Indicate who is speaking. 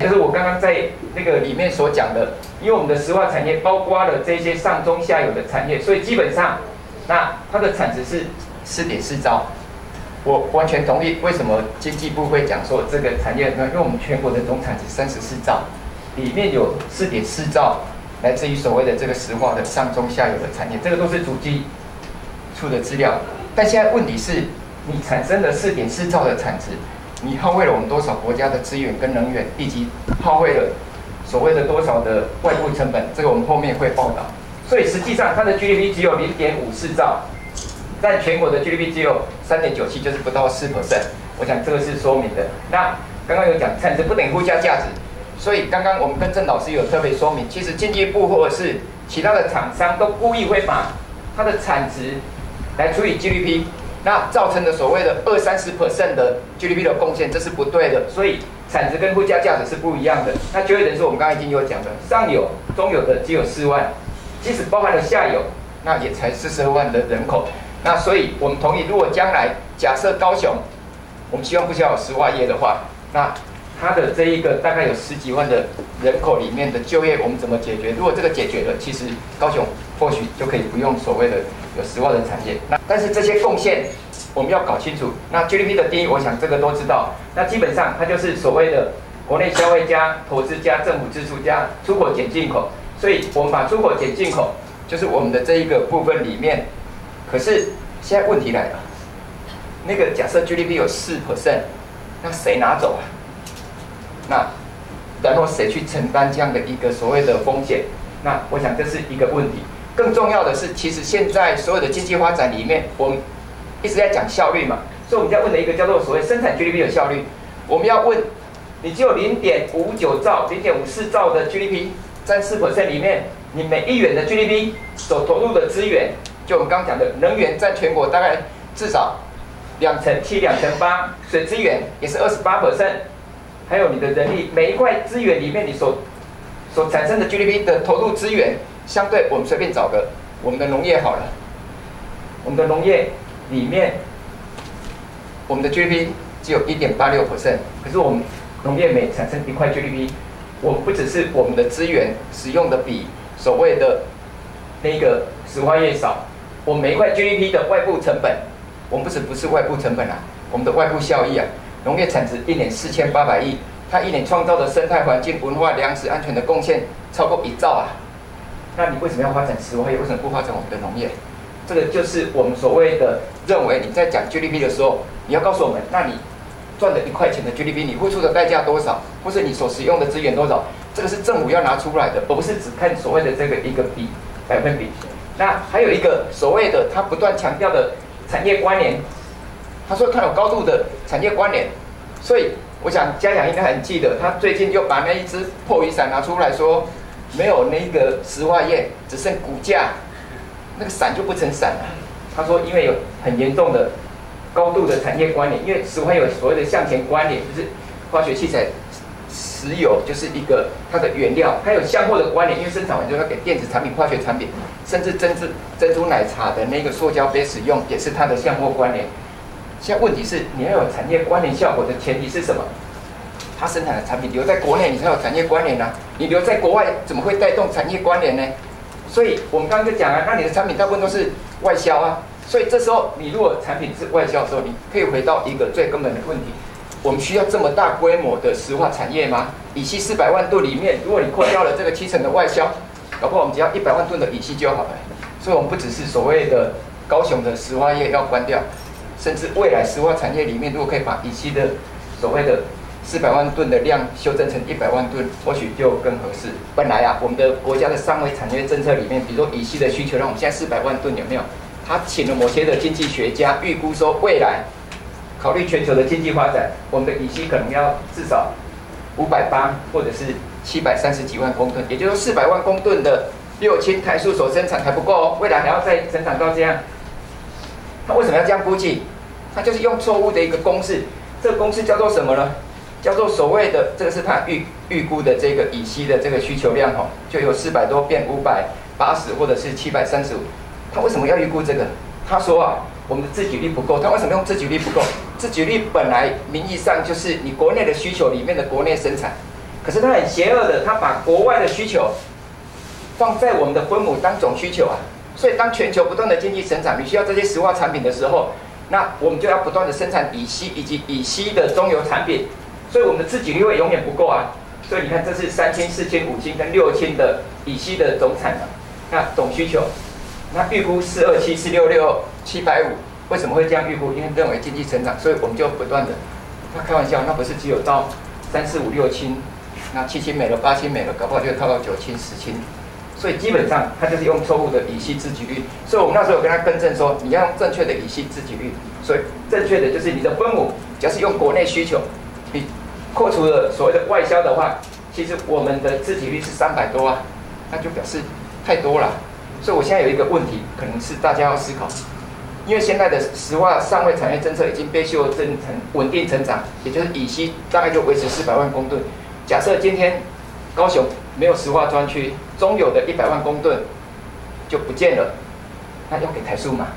Speaker 1: 就是我刚刚在那个里面所讲的，因为我们的石化产业包括了这些上中下游的产业，所以基本上，那它的产值是四点四兆。我完全同意，为什么经济部会讲说这个产业呢？因为我们全国的总产值三十四兆，里面有四点四兆来自于所谓的这个石化的上中下游的产业，这个都是主机出的资料。但现在问题是，你产生了四点四兆的产值，你耗费了我们多少国家的资源跟能源，以及耗费了所谓的多少的外部成本？这个我们后面会报道。所以实际上它的 GDP 只有零点五四兆。但全国的 GDP 只有三点九七，就是不到四 percent。我想这个是说明的。那刚刚有讲产值不等于附加价值，所以刚刚我们跟郑老师有特别说明，其实经济部或者是其他的厂商都故意会把它的产值来除以 GDP，那造成的所谓的二三十 percent 的 GDP 的贡献，这是不对的。所以产值跟附加价值是不一样的。那就业人数我们刚刚已经有讲了，上游、中游的只有四万，即使包含了下游，那也才四十二万的人口。那所以，我们同意，如果将来假设高雄，我们希望不需要有石化业的话，那它的这一个大概有十几万的人口里面的就业，我们怎么解决？如果这个解决了，其实高雄或许就可以不用所谓的有十万人产业。那但是这些贡献我们要搞清楚。那 GDP 的定义，我想这个都知道。那基本上它就是所谓的国内消费加投资加政府支出加出口减进口。所以我们把出口减进口，就是我们的这一个部分里面。可是现在问题来了，那个假设 GDP 有四 percent，那谁拿走啊？那然后谁去承担这样的一个所谓的风险？那我想这是一个问题。更重要的是，其实现在所有的经济发展里面，我们一直在讲效率嘛，所以我们在问的一个叫做所谓生产 GDP 的效率。我们要问，你只有零点五九兆、零点五四兆的 GDP 占四 percent 里面，你每一元的 GDP 所投入的资源。就我们刚刚讲的，能源占全国大概至少两成七、两成八，水资源也是二十八 percent，还有你的人力，每一块资源里面你所所产生的 GDP 的投入资源，相对我们随便找个我们的农业好了，我们的农业里面，我们的 GDP 只有一点八六 percent，可是我们农业每产生一块 GDP，我们不只是我们的资源使用的比所谓的那个石化业少。我们每一块 GDP 的外部成本，我们不止不是外部成本啊，我们的外部效益啊，农业产值一年四千八百亿，它一年创造的生态环境、文化、粮食安全的贡献超过一兆啊。那你为什么要发展石化业？为什么不发展我们的农业？这个就是我们所谓的认为你在讲 GDP 的时候，你要告诉我们，那你赚的一块钱的 GDP，你付出的代价多少，或是你所使用的资源多少？这个是政府要拿出来的，而不是只看所谓的这个一个比百分比。那还有一个所谓的他不断强调的产业关联，他说他有高度的产业关联，所以我想嘉阳应该很记得，他最近就把那一只破雨伞拿出来说，没有那个石化业，只剩骨架，那个伞就不成伞了。他说因为有很严重的高度的产业关联，因为石化有所谓的向前关联，就是化学器材。石油就是一个它的原料，它有相互的关联，因为生产完之后要给电子产品、化学产品，甚至珍珠珍珠奶茶的那个塑胶杯使用，也是它的相互关联。现在问题是，你要有产业关联效果的前提是什么？它生产的产品留在国内，你才有产业关联啊！你留在国外，怎么会带动产业关联呢？所以我们刚刚就讲啊，那你的产品大部分都是外销啊，所以这时候你如果产品是外销的时候，你可以回到一个最根本的问题。我们需要这么大规模的石化产业吗？乙烯四百万吨里面，如果你扣掉了这个七成的外销，搞不好我们只要一百万吨的乙烯就好了。所以，我们不只是所谓的高雄的石化业要关掉，甚至未来石化产业里面，如果可以把乙烯的所谓的四百万吨的量修正成一百万吨，或许就更合适。本来啊，我们的国家的三维产业政策里面，比如说乙烯的需求量，我们现在四百万吨有没有？他请了某些的经济学家预估说，未来。考虑全球的经济发展，我们的乙烯可能要至少五百八或者是七百三十几万公吨，也就是说四百万公吨的六千台塑所生产还不够哦，未来还要再生产到这样。他为什么要这样估计？他就是用错误的一个公式，这个公式叫做什么呢？叫做所谓的这个是他预预估的这个乙烯的这个需求量哈，就有四百多变五百八十或者是七百三十五。他为什么要预估这个？他说啊。我们的自给率不够。他为什么用自给率不够？自给率本来名义上就是你国内的需求里面的国内生产，可是他很邪恶的，他把国外的需求放在我们的分母当总需求啊。所以当全球不断的经济成长，你需要这些石化产品的时候，那我们就要不断的生产乙烯以及乙烯的中油产品，所以我们的自给率会永远不够啊。所以你看，这是三千、四千、五千跟六千的乙烯的总产能，那总需求，那预估四二七、四六六、七百五，为什么会这样预估？因为认为经济成长，所以我们就不断的。那开玩笑，那不是只有到三四五六千，那七千没了，八千没了，搞不好就套到九千、十千。所以基本上，他就是用错误的乙烯自给率。所以我们那时候有跟他更正说，你要用正确的乙烯自给率。所以正确的就是你的分母，只要是用国内需求，比。扣除了所谓的外销的话，其实我们的自给率是三百多啊，那就表示太多了。所以我现在有一个问题，可能是大家要思考，因为现在的石化上位产业政策已经被修正成稳定成长，也就是乙烯大概就维持四百万公吨。假设今天高雄没有石化专区，中有的一百万公吨就不见了，那要给台塑嘛？